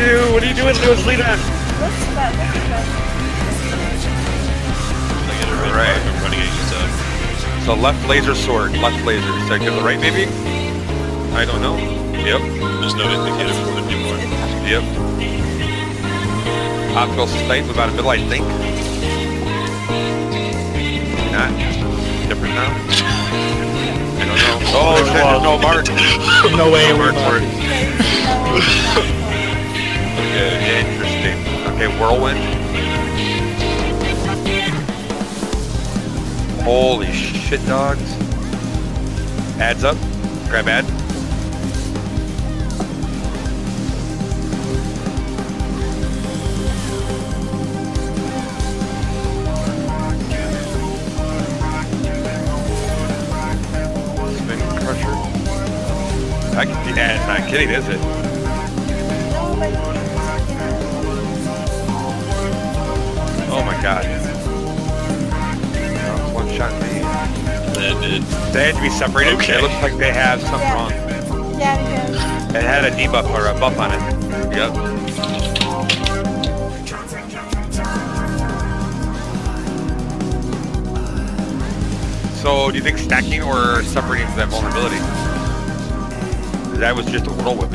do? What are you doing to us, Lita? Looks bad, looks bad. I get a red Right. mark, I'm running at you, so. So left laser sword, left laser. So to the right, maybe? I don't know. Yep, There's no indicator for it anymore. yep. Optical sight about a middle, I think. Not different now. I don't know. Oh, shit, no mark. No way. No we're mark for it. Whirlwind. Holy shit, dogs. Adds up. Grab ad. Spin crusher. I can, yeah, it's not kidding, is it? God. Oh, it's one shot me. That did. They had to be separated. Okay. It looks like they have something Yeah. wrong. Yeah, yeah. It had a debuff or a buff on it. Yep. So, do you think stacking or separating is that vulnerability? That was just a whirlwind.